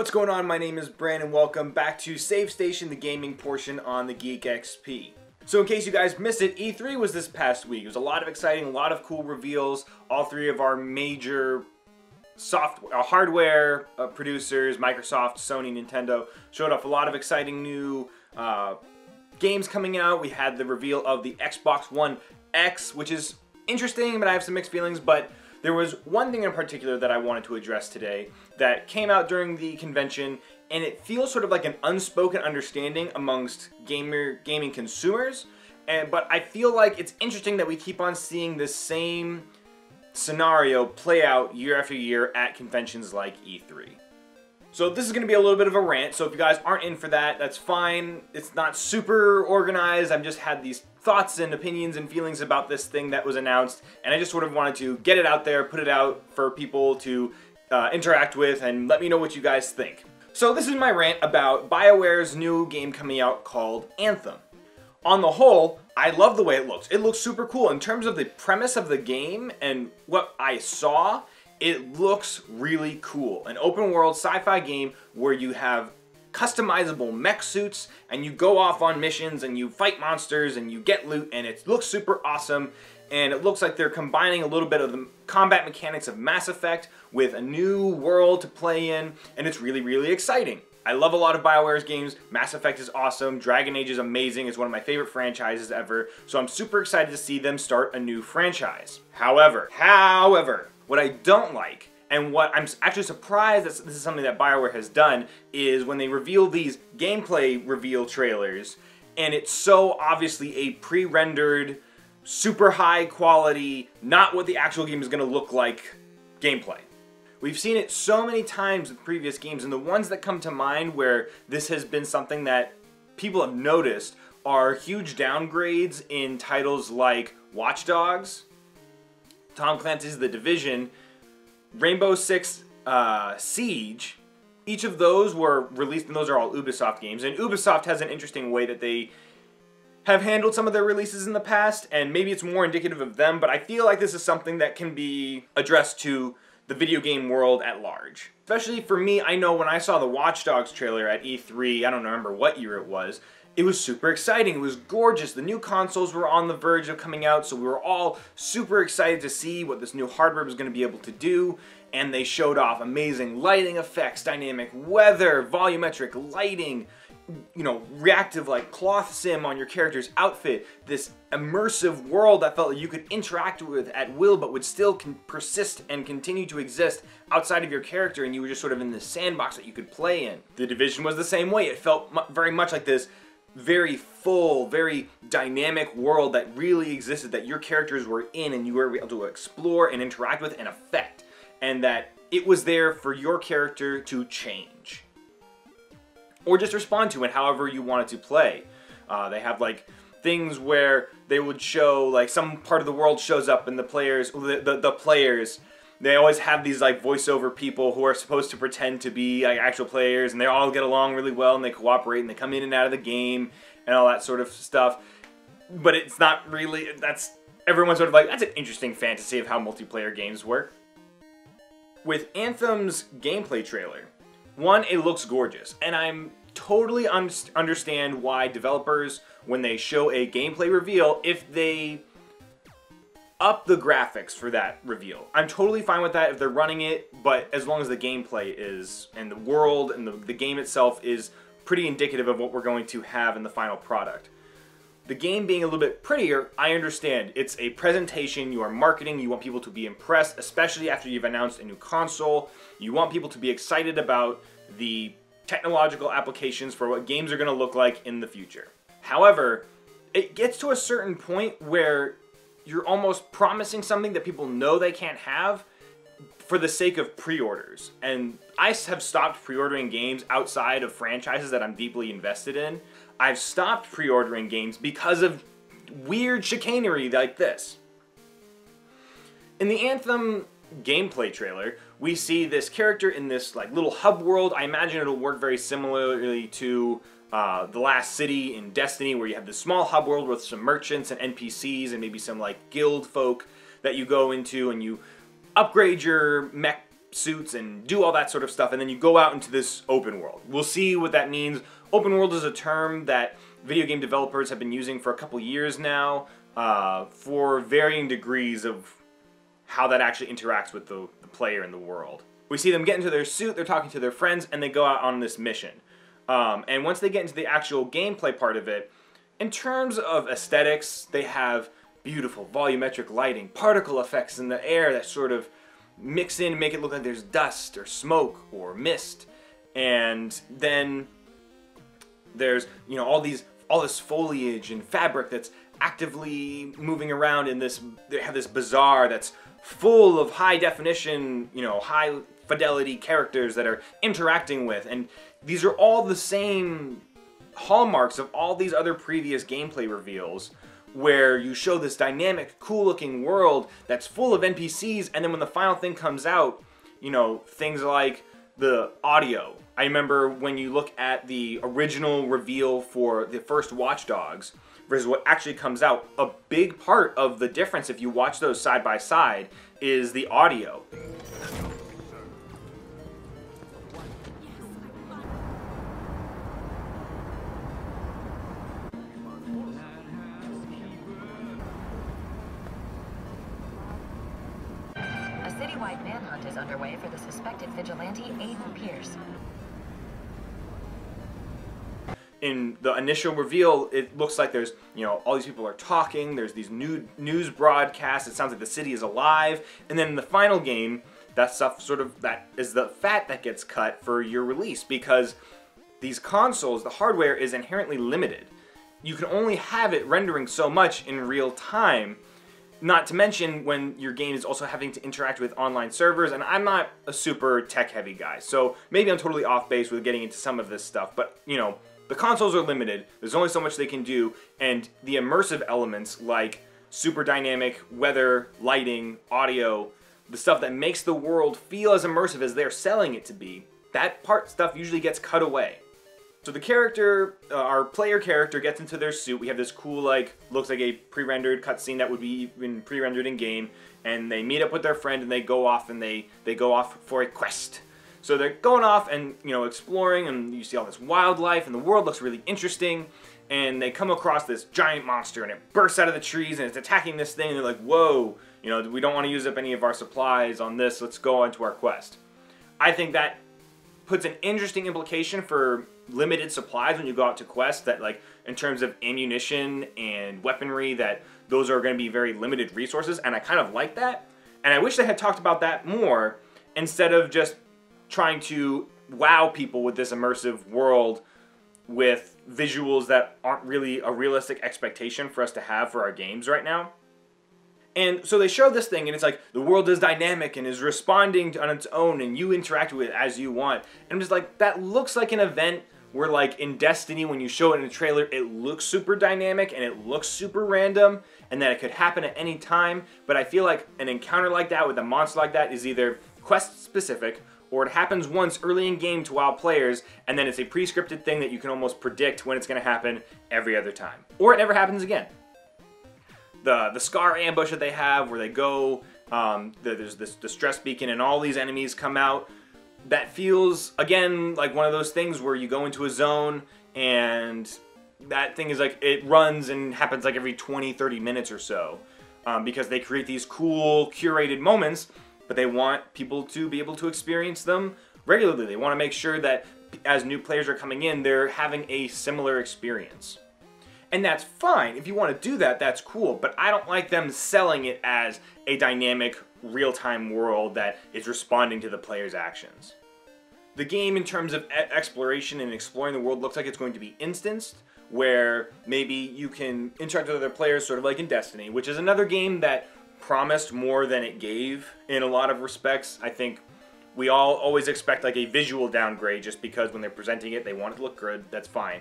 what's going on? My name is Brandon. Welcome back to Save Station, the gaming portion on the Geek XP. So in case you guys missed it, E3 was this past week. It was a lot of exciting, a lot of cool reveals. All three of our major software, uh, hardware uh, producers, Microsoft, Sony, Nintendo, showed off a lot of exciting new uh, games coming out. We had the reveal of the Xbox One X, which is interesting, but I have some mixed feelings. But there was one thing in particular that I wanted to address today that came out during the convention, and it feels sort of like an unspoken understanding amongst gamer gaming consumers. And but I feel like it's interesting that we keep on seeing the same scenario play out year after year at conventions like E3. So this is going to be a little bit of a rant, so if you guys aren't in for that, that's fine. It's not super organized, I've just had these thoughts and opinions and feelings about this thing that was announced, and I just sort of wanted to get it out there, put it out for people to uh, interact with, and let me know what you guys think. So this is my rant about BioWare's new game coming out called Anthem. On the whole, I love the way it looks. It looks super cool. In terms of the premise of the game and what I saw, it looks really cool. An open world sci-fi game where you have customizable mech suits and you go off on missions and you fight monsters and you get loot and it looks super awesome and it looks like they're combining a little bit of the combat mechanics of Mass Effect with a new world to play in and it's really really exciting. I love a lot of BioWare's games. Mass Effect is awesome. Dragon Age is amazing. It's one of my favorite franchises ever. So I'm super excited to see them start a new franchise. However, however, what I don't like, and what I'm actually surprised that this is something that BioWare has done, is when they reveal these gameplay reveal trailers, and it's so obviously a pre-rendered, super high quality, not what the actual game is going to look like gameplay. We've seen it so many times with previous games, and the ones that come to mind where this has been something that people have noticed are huge downgrades in titles like Watch Dogs, Tom Clancy's The Division, Rainbow Six uh, Siege, each of those were released, and those are all Ubisoft games. And Ubisoft has an interesting way that they have handled some of their releases in the past, and maybe it's more indicative of them, but I feel like this is something that can be addressed to the video game world at large. Especially for me, I know when I saw the Watch Dogs trailer at E3, I don't remember what year it was, it was super exciting. It was gorgeous. The new consoles were on the verge of coming out, so we were all super excited to see what this new hardware was going to be able to do. And they showed off amazing lighting effects, dynamic weather, volumetric lighting, you know, reactive like cloth sim on your character's outfit, this immersive world that felt like you could interact with at will but would still persist and continue to exist outside of your character and you were just sort of in this sandbox that you could play in. The Division was the same way. It felt very much like this very full, very dynamic world that really existed that your characters were in and you were able to explore and interact with and affect. And that it was there for your character to change. Or just respond to it however you wanted to play. Uh, they have like things where they would show like some part of the world shows up and the players, the, the, the players they always have these like voiceover people who are supposed to pretend to be like actual players and they all get along really well and they cooperate and they come in and out of the game and all that sort of stuff. But it's not really that's everyone's sort of like that's an interesting fantasy of how multiplayer games work. With anthem's gameplay trailer one it looks gorgeous and i'm totally un understand why developers when they show a gameplay reveal if they up the graphics for that reveal. I'm totally fine with that if they're running it, but as long as the gameplay is, and the world and the, the game itself is pretty indicative of what we're going to have in the final product. The game being a little bit prettier, I understand. It's a presentation, you are marketing, you want people to be impressed, especially after you've announced a new console. You want people to be excited about the technological applications for what games are going to look like in the future. However, it gets to a certain point where you're almost promising something that people know they can't have for the sake of pre-orders. And I have stopped pre-ordering games outside of franchises that I'm deeply invested in. I've stopped pre-ordering games because of weird chicanery like this. In the Anthem gameplay trailer, we see this character in this like little hub world. I imagine it'll work very similarly to uh, the last city in Destiny where you have this small hub world with some merchants and NPCs and maybe some like guild folk that you go into and you upgrade your mech suits and do all that sort of stuff, and then you go out into this open world. We'll see what that means. Open world is a term that video game developers have been using for a couple years now uh, for varying degrees of how that actually interacts with the, the player in the world. We see them get into their suit, they're talking to their friends, and they go out on this mission. Um, and once they get into the actual gameplay part of it, in terms of aesthetics, they have beautiful volumetric lighting, particle effects in the air that sort of mix in, and make it look like there's dust or smoke or mist. And then there's, you know, all these all this foliage and fabric that's actively moving around in this they have this bazaar that's full of high definition, you know, high fidelity characters that are interacting with and these are all the same hallmarks of all these other previous gameplay reveals where you show this dynamic, cool looking world that's full of NPCs, and then when the final thing comes out, you know, things like the audio. I remember when you look at the original reveal for the first Watch Dogs versus what actually comes out, a big part of the difference if you watch those side by side is the audio. Manhunt is underway for the suspected vigilante Aiden Pearce. in the initial reveal, it looks like there's, you know, all these people are talking, there's these new news broadcasts, it sounds like the city is alive, and then in the final game, that stuff sort of, that is the fat that gets cut for your release, because these consoles, the hardware is inherently limited. You can only have it rendering so much in real time, not to mention when your game is also having to interact with online servers, and I'm not a super tech-heavy guy, so maybe I'm totally off base with getting into some of this stuff, but, you know, the consoles are limited, there's only so much they can do, and the immersive elements like super dynamic weather, lighting, audio, the stuff that makes the world feel as immersive as they're selling it to be, that part stuff usually gets cut away. So the character, uh, our player character gets into their suit. We have this cool, like, looks like a pre-rendered cutscene that would be even pre-rendered in game. And they meet up with their friend and they go off and they, they go off for a quest. So they're going off and, you know, exploring and you see all this wildlife and the world looks really interesting. And they come across this giant monster and it bursts out of the trees and it's attacking this thing and they're like, whoa, you know, we don't want to use up any of our supplies on this. Let's go on to our quest. I think that puts an interesting implication for limited supplies when you go out to quest that like in terms of ammunition and weaponry that those are going to be very limited resources and I kind of like that and I wish they had talked about that more instead of just trying to wow people with this immersive world with visuals that aren't really a realistic expectation for us to have for our games right now. And so they show this thing, and it's like the world is dynamic and is responding on its own, and you interact with it as you want. And I'm just like, that looks like an event where like in Destiny when you show it in a trailer it looks super dynamic and it looks super random and that it could happen at any time but I feel like an encounter like that with a monster like that is either quest specific or it happens once early in game to wow players and then it's a pre-scripted thing that you can almost predict when it's going to happen every other time. Or it never happens again. The the scar ambush that they have where they go um, there's this distress beacon and all these enemies come out that feels again like one of those things where you go into a zone and that thing is like it runs and happens like every 20 30 minutes or so um, because they create these cool curated moments but they want people to be able to experience them regularly. They want to make sure that as new players are coming in they're having a similar experience. And that's fine. If you want to do that that's cool but i don't like them selling it as a dynamic real-time world that is responding to the player's actions. The game, in terms of exploration and exploring the world, looks like it's going to be instanced, where maybe you can interact with other players, sort of like in Destiny, which is another game that promised more than it gave in a lot of respects. I think we all always expect like a visual downgrade just because when they're presenting it, they want it to look good. That's fine.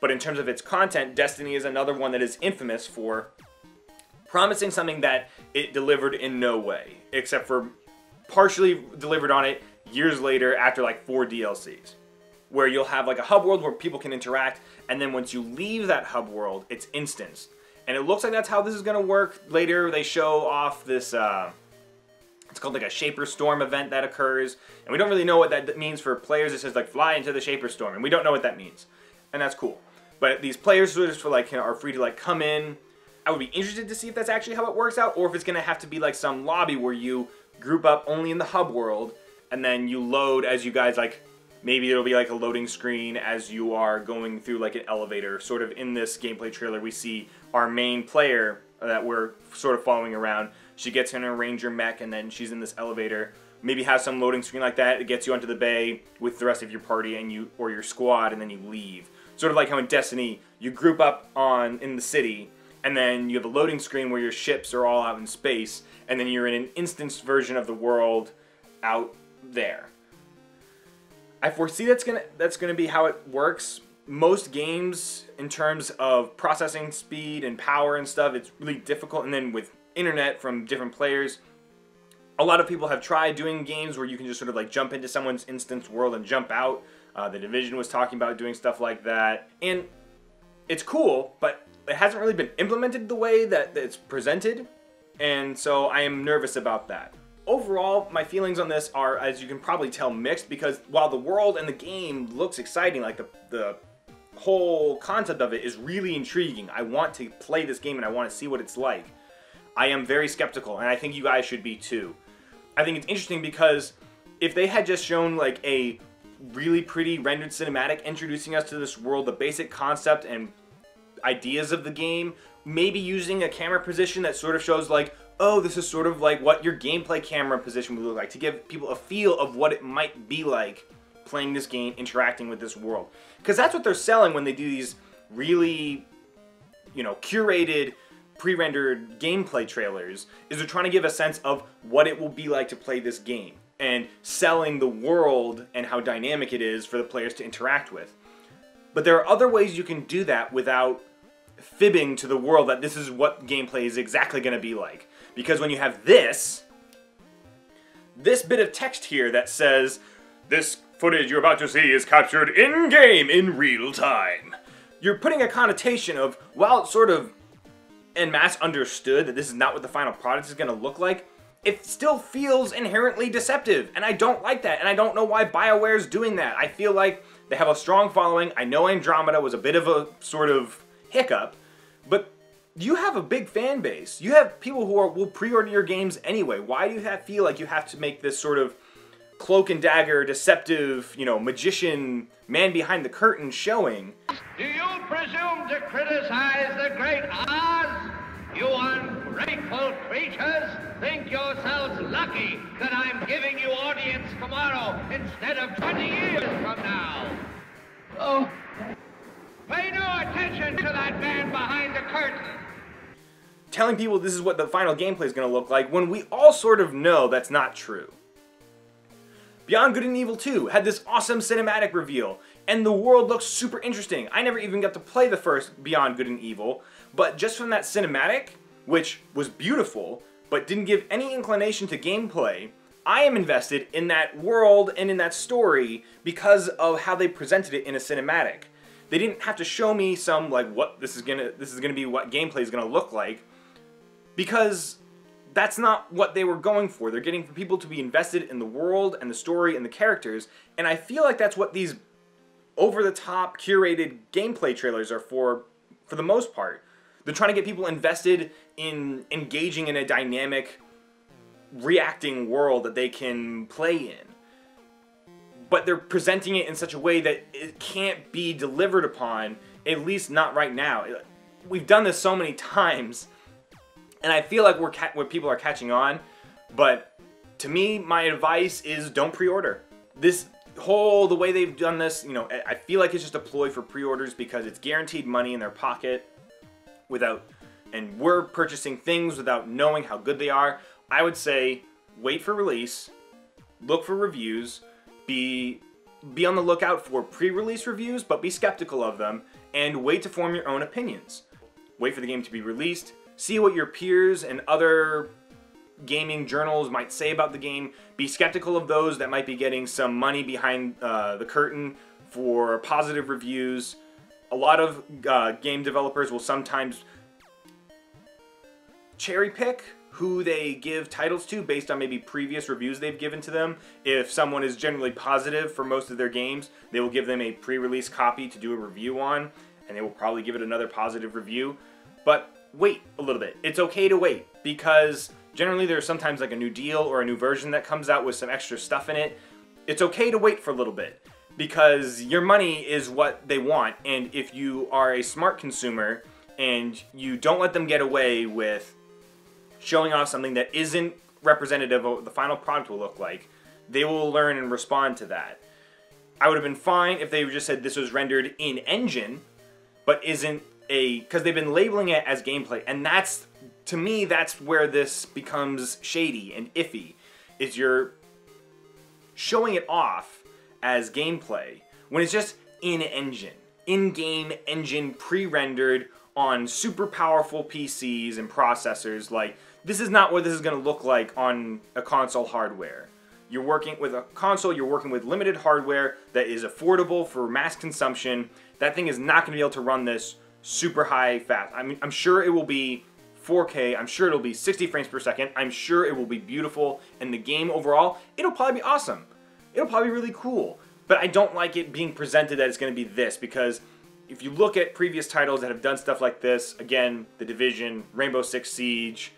But in terms of its content, Destiny is another one that is infamous for promising something that it delivered in no way, except for partially delivered on it years later after like four DLCs. Where you'll have like a hub world where people can interact, and then once you leave that hub world, it's instanced. And it looks like that's how this is to work. Later, they show off this, uh, it's called like a Shaper Storm event that occurs, and we don't really know what that means for players. It says like fly into the Shaper Storm, and we don't know what that means, and that's cool. But these players for like are free to like come in. I would be interested to see if that's actually how it works out, or if it's gonna have to be like some lobby where you group up only in the hub world, and then you load as you guys like. Maybe it'll be like a loading screen as you are going through like an elevator. Sort of in this gameplay trailer, we see our main player that we're sort of following around. She gets in her ranger mech and then she's in this elevator. Maybe have some loading screen like that. It gets you onto the bay with the rest of your party and you or your squad, and then you leave. Sort of like how in Destiny you group up on in the city, and then you have a loading screen where your ships are all out in space, and then you're in an instanced version of the world out there. I foresee that's gonna that's gonna be how it works. Most games, in terms of processing speed and power and stuff, it's really difficult. And then with internet from different players, a lot of people have tried doing games where you can just sort of like jump into someone's instance world and jump out. Uh, the division was talking about doing stuff like that, and it's cool, but it hasn't really been implemented the way that it's presented, and so I am nervous about that overall, my feelings on this are, as you can probably tell, mixed because while the world and the game looks exciting, like the, the whole concept of it is really intriguing. I want to play this game and I want to see what it's like. I am very skeptical, and I think you guys should be too. I think it's interesting because if they had just shown like a really pretty rendered cinematic introducing us to this world, the basic concept and ideas of the game, maybe using a camera position that sort of shows like, oh, this is sort of like what your gameplay camera position would look like to give people a feel of what it might be like playing this game, interacting with this world. Because that's what they're selling when they do these really, you know, curated, pre-rendered gameplay trailers, is they're trying to give a sense of what it will be like to play this game and selling the world and how dynamic it is for the players to interact with. But there are other ways you can do that without fibbing to the world that this is what gameplay is exactly going to be like. Because when you have this, this bit of text here that says, this footage you're about to see is captured in-game in real time. You're putting a connotation of, while it's sort of en masse understood that this is not what the final product is going to look like, it still feels inherently deceptive, and I don't like that, and I don't know why BioWare's doing that. I feel like they have a strong following. I know Andromeda was a bit of a sort of hiccup, but you have a big fan base. You have people who are, will pre-order your games anyway. Why do you have, feel like you have to make this sort of cloak and dagger, deceptive, you know, magician, man behind the curtain showing? Do you presume to criticize the great Oz? You ungrateful creatures think yourselves lucky that I'm giving you audience tomorrow instead of 20 years from now. Oh. Pay no attention to that man behind the curtain telling people this is what the final gameplay is going to look like when we all sort of know that's not true. Beyond Good and Evil 2 had this awesome cinematic reveal, and the world looks super interesting. I never even got to play the first Beyond Good and Evil, but just from that cinematic, which was beautiful, but didn't give any inclination to gameplay, I am invested in that world and in that story because of how they presented it in a cinematic. They didn't have to show me some like what this is gonna this is gonna be what gameplay is gonna look like because that's not what they were going for. They're getting for people to be invested in the world and the story and the characters, and I feel like that's what these over-the-top curated gameplay trailers are for, for the most part. They're trying to get people invested in engaging in a dynamic, reacting world that they can play in. But they're presenting it in such a way that it can't be delivered upon, at least not right now. We've done this so many times and I feel like we're where people are catching on, but to me, my advice is don't pre-order. This whole the way they've done this, you know, I feel like it's just a ploy for pre-orders because it's guaranteed money in their pocket without and we're purchasing things without knowing how good they are. I would say wait for release, look for reviews, be be on the lookout for pre-release reviews, but be skeptical of them and wait to form your own opinions. Wait for the game to be released, see what your peers and other gaming journals might say about the game. Be skeptical of those that might be getting some money behind uh, the curtain for positive reviews. A lot of uh, game developers will sometimes cherry pick who they give titles to based on maybe previous reviews they've given to them. If someone is generally positive for most of their games, they will give them a pre-release copy to do a review on, and they will probably give it another positive review. But wait a little bit. It's okay to wait because generally there's sometimes like a new deal or a new version that comes out with some extra stuff in it. It's okay to wait for a little bit because your money is what they want, and if you are a smart consumer and you don't let them get away with showing off something that isn't representative of what the final product will look like, they will learn and respond to that. I would have been fine if they just said this was rendered in engine, but isn't a because they've been labeling it as gameplay, and that's to me that's where this becomes shady and iffy. Is you're showing it off as gameplay when it's just in engine, in-game engine pre-rendered on super powerful PCs and processors like this is not what this is going to look like on a console hardware. You're working with a console, you're working with limited hardware that is affordable for mass consumption. That thing is not going to be able to run this super high fast. I mean, I'm sure it will be 4K. I'm sure it'll be 60 frames per second. I'm sure it will be beautiful. And the game overall, it'll probably be awesome. It'll probably be really cool. But I don't like it being presented that it's going to be this because if you look at previous titles that have done stuff like this, again, The Division, Rainbow Six Siege,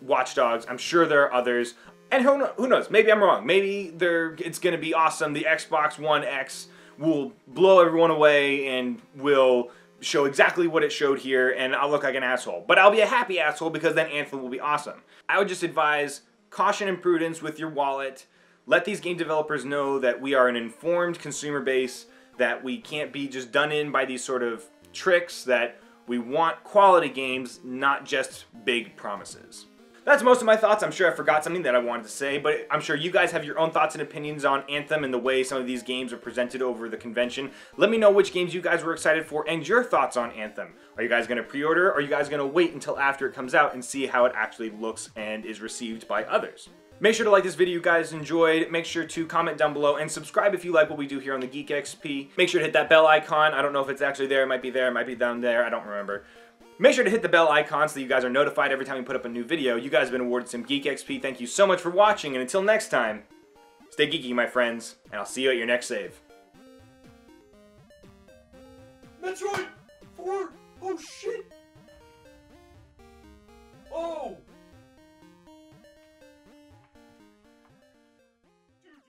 Watch Dogs. I'm sure there are others. And who, who knows? Maybe I'm wrong. Maybe they it's going to be awesome. The Xbox One X will blow everyone away and will show exactly what it showed here, and I'll look like an asshole. But I'll be a happy asshole because then Anthem will be awesome. I would just advise caution and prudence with your wallet. Let these game developers know that we are an informed consumer base, that we can't be just done in by these sort of tricks, that we want quality games, not just big promises. That's most of my thoughts. I'm sure I forgot something that I wanted to say, but I'm sure you guys have your own thoughts and opinions on Anthem and the way some of these games are presented over the convention. Let me know which games you guys were excited for and your thoughts on Anthem. Are you guys going to pre-order or are you guys going to wait until after it comes out and see how it actually looks and is received by others? Make sure to like this video you guys enjoyed. Make sure to comment down below and subscribe if you like what we do here on the Geek XP. Make sure to hit that bell icon. I don't know if it's actually there. It might be there. It might be down there. I don't remember. Make sure to hit the bell icon so that you guys are notified every time we put up a new video. You guys have been awarded some Geek XP. Thank you so much for watching, and until next time, stay geeky, my friends, and I'll see you at your next save. Metroid 4! Oh shit! Oh!